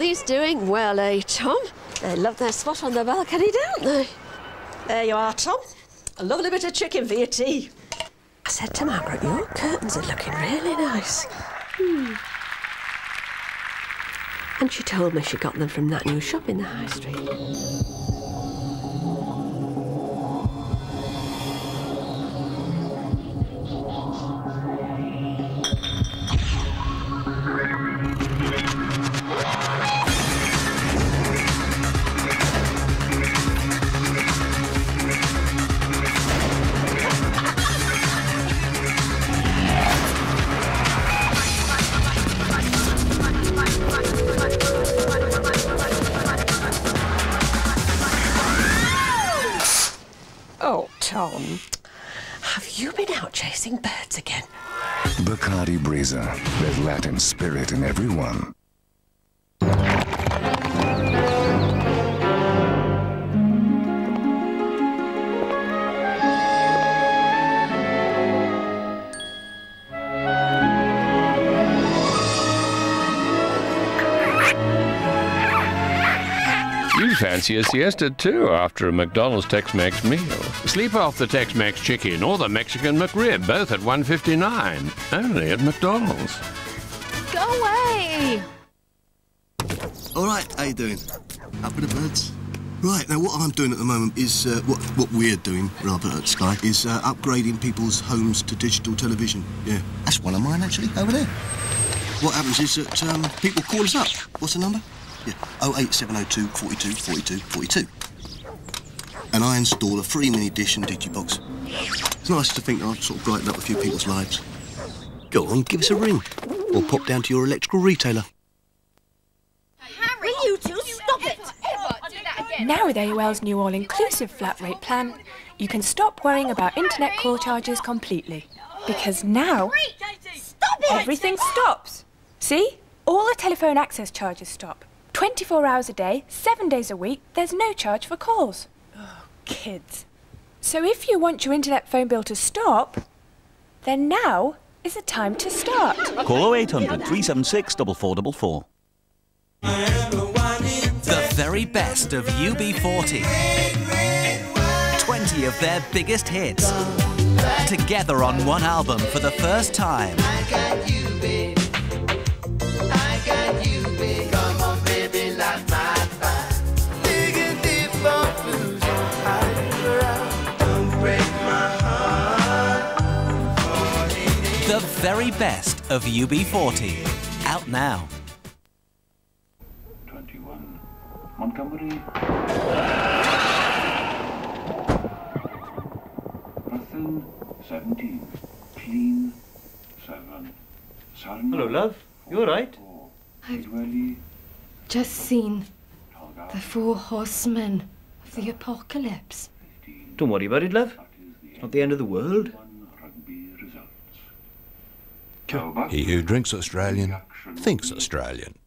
She's doing well, eh, Tom? They love their spot on the balcony, don't they? There you are, Tom. A lovely bit of chicken for your tea. I said to Margaret, your curtains are looking really nice. Hmm. And she told me she got them from that new shop in the high street. Tom, have you been out chasing birds again? Bacardi Breezer. There's Latin spirit in everyone. You fancy a siesta too after a McDonald's Tex-Mex meal. Sleep off the Tex-Mex chicken or the Mexican McRib, both at 159. Only at McDonald's. Go away! All right, how you doing? Up with the birds? Right, now what I'm doing at the moment is, uh, what, what we're doing, rather, at Sky, is uh, upgrading people's homes to digital television. Yeah, that's one of mine, actually, over there. What happens is that um, people call us up. What's the number? Yeah, 08702 42 42 42. And I install a free mini dish and digibox. It's nice to think I've sort of brightened up a few people's lives. Go on, give us a ring. Or pop down to your electrical retailer. Will you two stop it? Now with AOL's new all-inclusive flat rate plan, you can stop worrying about internet call charges completely. Because now, everything stops. See? All the telephone access charges stop. 24 hours a day, 7 days a week, there's no charge for calls. Oh, kids. So if you want your internet phone bill to stop, then now is the time to start. Call 0800 376 4444. The very best of UB40. 20 of their biggest hits. Together on one album for the first time. The very best of UB40. Out now. 21. Montgomery. Russell, 17. Clean, 7. Sarna, Hello, love. You all right? Tidwelly, Just seen the four horsemen of the apocalypse. Don't worry about it, love. It's not the end of the world. He who drinks Australian thinks Australian.